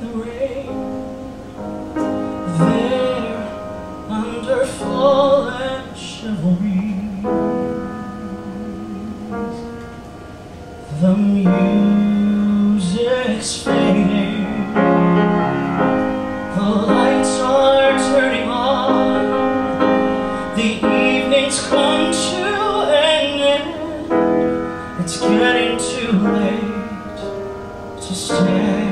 the rain. There under fallen chivalries The music's fading. The lights are turning on. The evening's come to an end. It's getting too late to stay.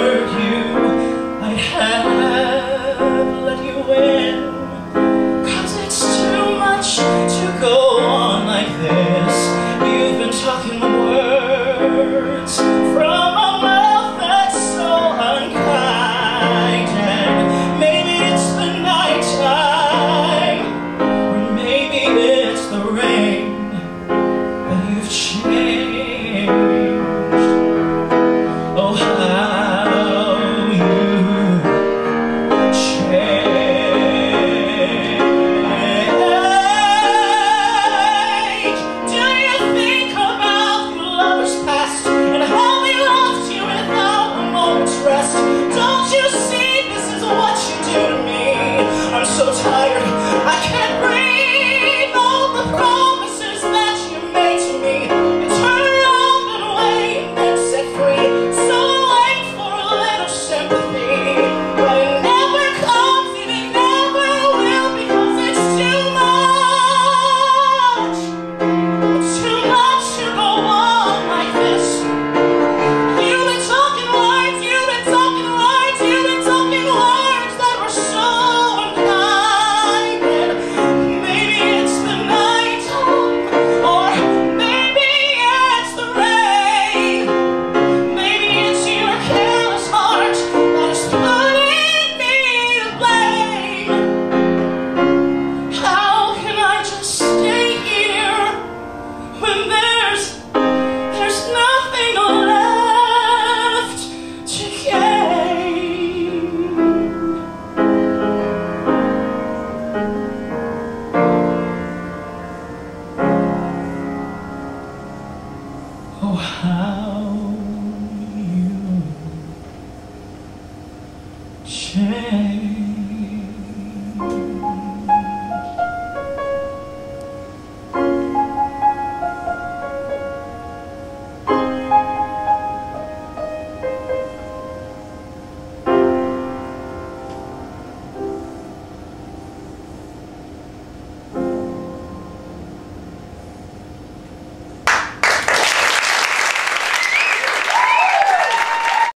change. how